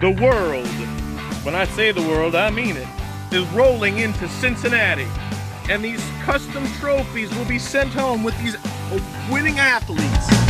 The world, when I say the world, I mean it, is rolling into Cincinnati. And these custom trophies will be sent home with these winning athletes.